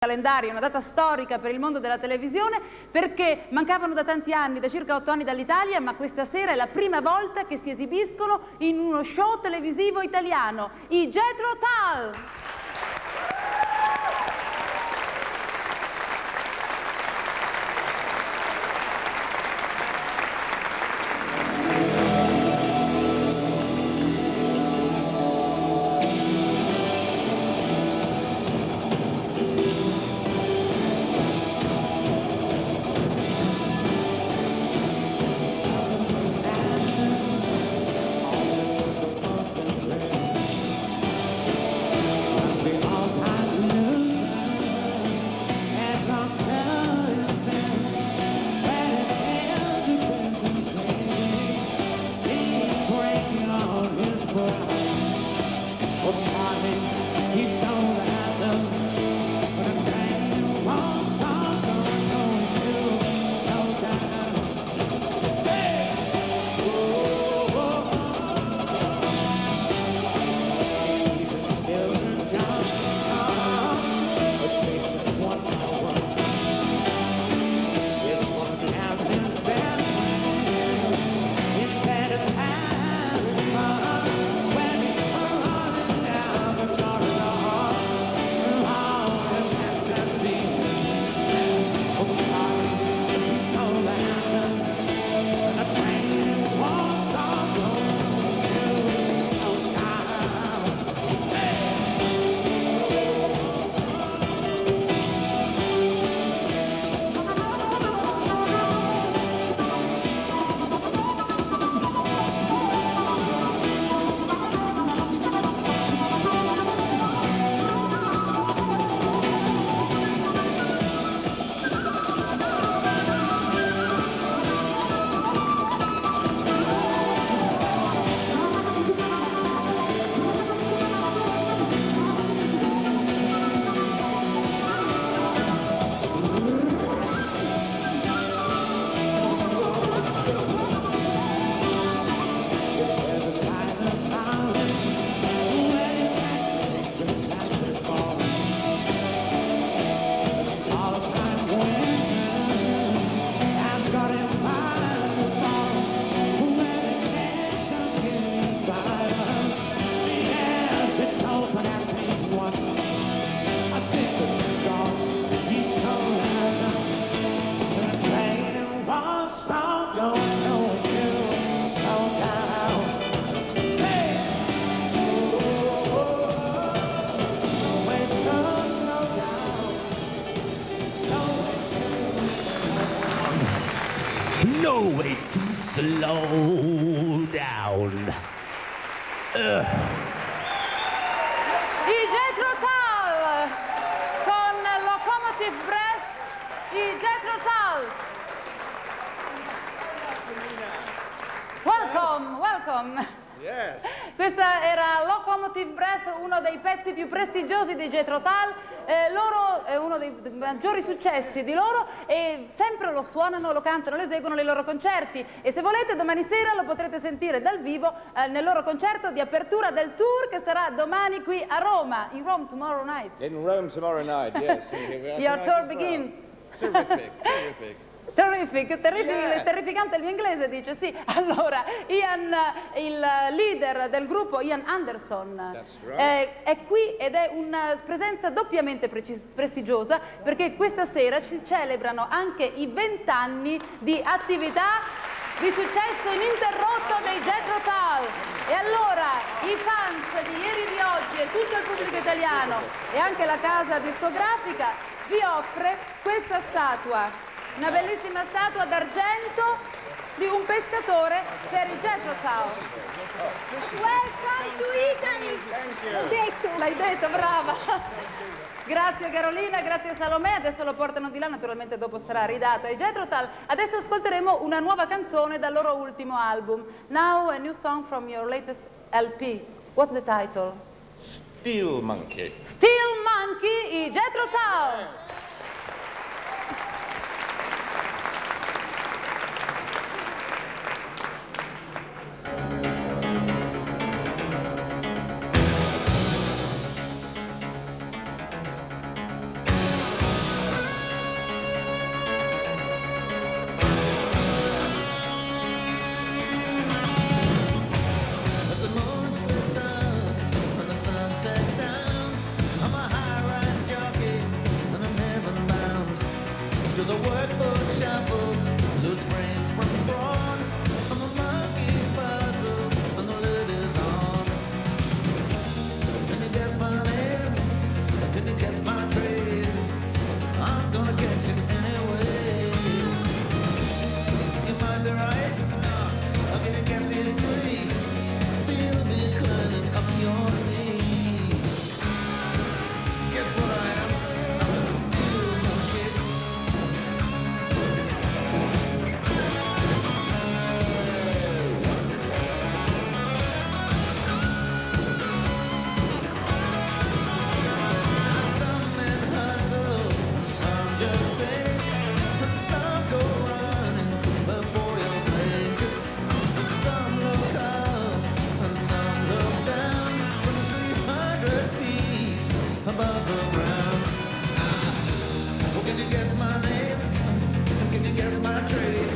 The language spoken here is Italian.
calendario, una data storica per il mondo della televisione perché mancavano da tanti anni, da circa otto anni dall'Italia, ma questa sera è la prima volta che si esibiscono in uno show televisivo italiano, i Jetro Tal. Slow down. Uh. I Jetro Tal con Locomotive Breath, i Jetro Tal. Welcome, welcome. Yes. Questa era Locomotive Breath, uno dei pezzi più prestigiosi di Jetro Tal. Eh, loro è uno dei maggiori successi di loro e sempre lo suonano, lo cantano, lo eseguono nei loro concerti. E se volete domani sera lo potrete sentire dal vivo eh, nel loro concerto di apertura del tour che sarà domani qui a Roma, in Rome tomorrow night. In Rome tomorrow night, yes. Your tour begins. Terrific, terrific. Terrific, terrific Yeah. terrificante il mio inglese dice sì. Allora, Ian, il leader del gruppo, Ian Anderson, right. eh, è qui ed è una presenza doppiamente prestigiosa perché questa sera si celebrano anche i vent'anni di attività di successo ininterrotto dei Jethro Tull. E allora i fans di ieri e di oggi e tutto il pubblico italiano e anche la casa discografica vi offre questa statua, una bellissima statua d'argento di un pescatore per i Jethro Tull. Welcome to Italy! L'ho detto! L'hai detto, brava! Grazie Carolina, grazie Salomè, adesso lo portano di là, naturalmente dopo sarà ridato ai Jethro Tull. Adesso ascolteremo una nuova canzone dal loro ultimo album. Now a new song from your latest LP. What's the title? Steel Monkey. Steel Monkey, i Jethro Tull! trade.